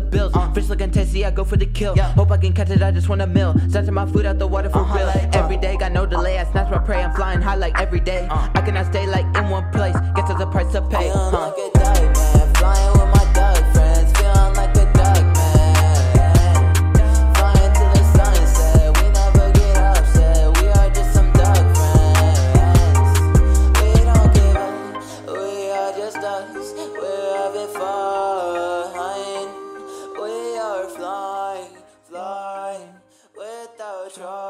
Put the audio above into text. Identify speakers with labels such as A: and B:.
A: the bills. Uh. Fish looking tasty, I go for the kill. Yeah. Hope I can catch it, I just want a meal. Snatching my food out the water for uh-huh. real. Uh. Every day, got no delay. I snatch my prey, I'm flying high like every day. Uh. I cannot stay like in one place. Guess there's a price to pay.
B: Feeling
A: Huh.
B: like a duck, man. Flying with my duck friends. Feeling like a duck, man. Flying to the sunset. We never get upset. We are just some duck friends. We don't give up. We are just ducks. We have it far. Georgia.